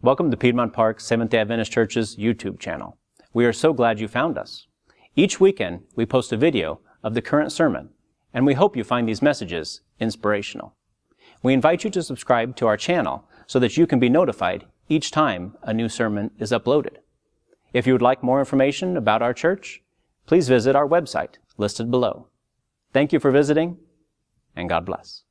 Welcome to Piedmont Park Seventh-day Adventist Church's YouTube channel. We are so glad you found us. Each weekend, we post a video of the current sermon, and we hope you find these messages inspirational. We invite you to subscribe to our channel so that you can be notified each time a new sermon is uploaded. If you would like more information about our church, please visit our website listed below. Thank you for visiting, and God bless.